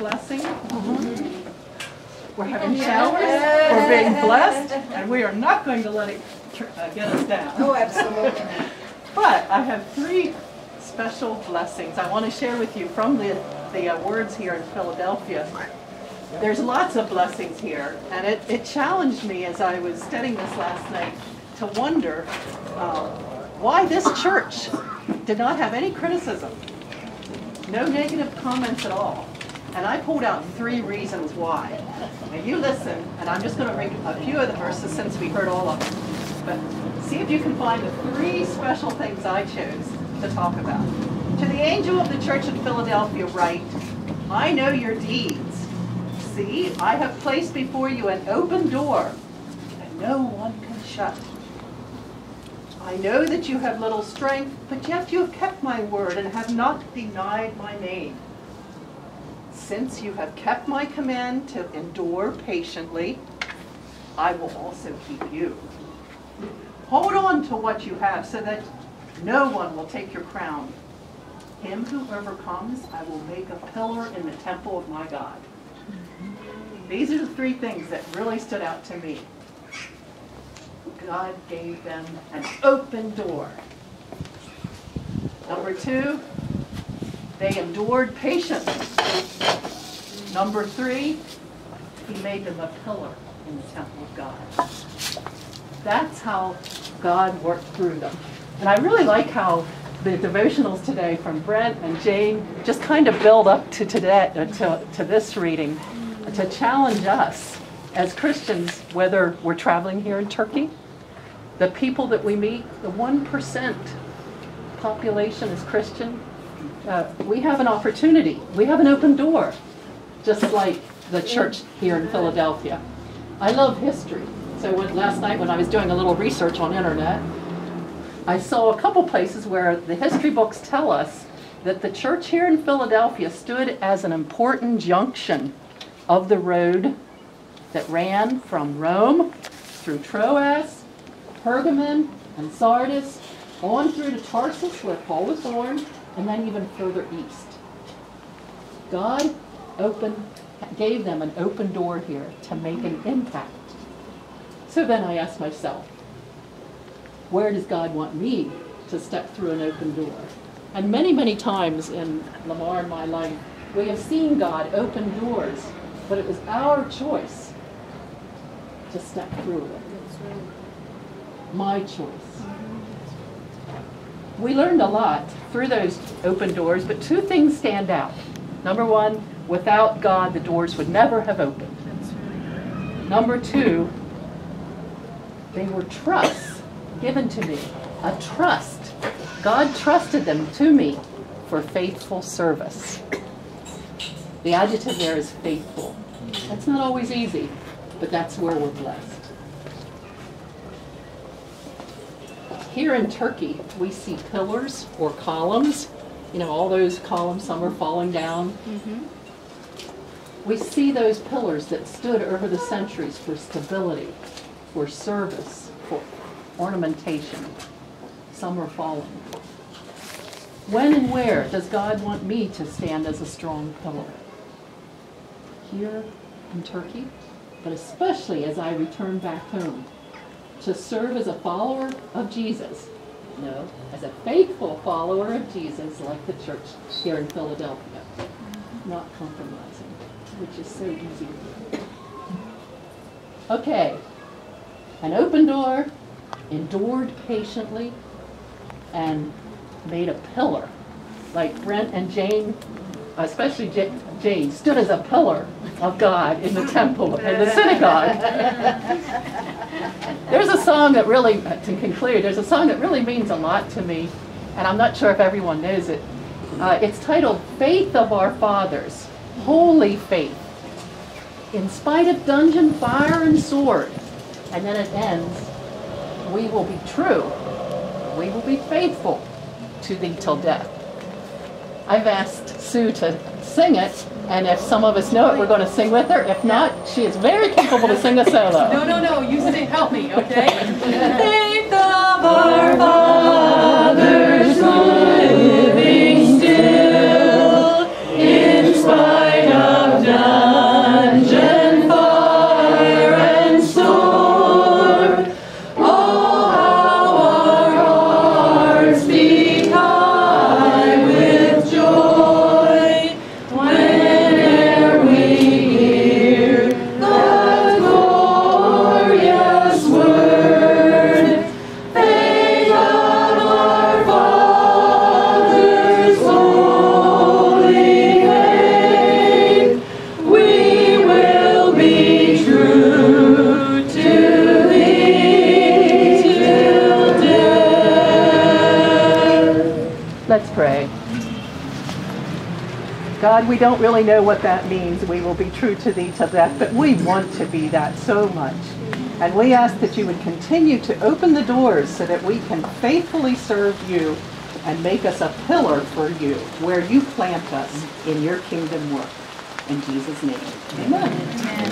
blessing. We're having showers, we're being blessed, and we are not going to let it uh, get us down. Oh, absolutely. But I have three special blessings I want to share with you from the, the uh, words here in Philadelphia. There's lots of blessings here, and it, it challenged me as I was studying this last night to wonder uh, why this church did not have any criticism, no negative comments at all. And I pulled out three reasons why. Now you listen, and I'm just going to read a few of the verses since we heard all of them. But see if you can find the three special things I chose to talk about. To the angel of the church in Philadelphia write, I know your deeds. See, I have placed before you an open door that no one can shut. I know that you have little strength, but yet you have kept my word and have not denied my name. Since you have kept my command to endure patiently, I will also keep you. Hold on to what you have so that no one will take your crown. Him who overcomes, I will make a pillar in the temple of my God. These are the three things that really stood out to me. God gave them an open door. Number two, they endured patiently. Number three, he made them a pillar in the temple of God. That's how God worked through them. And I really like how the devotionals today from Brent and Jane just kind of build up to today, uh, to, to this reading, to challenge us as Christians, whether we're traveling here in Turkey, the people that we meet, the 1% population is Christian, uh, we have an opportunity. We have an open door, just like the church here in Philadelphia. I love history. So when, last night when I was doing a little research on internet, I saw a couple places where the history books tell us that the church here in Philadelphia stood as an important junction of the road that ran from Rome through Troas, Pergamon, and Sardis, on through to Tarsus where Paul was born, and then even further east. God opened, gave them an open door here to make an impact. So then I asked myself, where does God want me to step through an open door? And many, many times in Lamar and my life, we have seen God open doors, but it was our choice to step through it. My choice. Mm-hmm. We learned a lot through those open doors, but two things stand out. Number one, without God, the doors would never have opened. Number two, they were trusts given to me. A trust. God trusted them to me for faithful service. The adjective there is faithful. That's not always easy, but that's where we're blessed. Here in Turkey, we see pillars or columns. You know, all those columns, some are falling down. Mm-hmm. We see those pillars that stood over the centuries for stability, for service, for ornamentation. Some are falling. When and where does God want me to stand as a strong pillar? Here in Turkey, but especially as I return back home to serve as a follower of Jesus. No, as a faithful follower of Jesus, like the church here in Philadelphia. Not compromising, which is so easy. Okay, an open door, endured patiently, and made a pillar. Like Brent and Jane, especially Jane, stood as a pillar of God in the temple, in the synagogue. There's a song that really, to conclude, there's a song that really means a lot to me, and I'm not sure if everyone knows it. Uh, it's titled Faith of Our Fathers, Holy Faith. In spite of dungeon, fire, and sword. And then it ends, we will be true, we will be faithful to thee till death. I've asked Sue to sing it, and if some of us know it, we're going to sing with her. If not, she is very capable to sing a solo. No, no, no, you sing, help me, okay? Faith of our Let's pray. God, we don't really know what that means. We will be true to thee to death, but we want to be that so much. And we ask that you would continue to open the doors so that we can faithfully serve you and make us a pillar for you where you plant us in your kingdom work. In Jesus' name, amen. amen.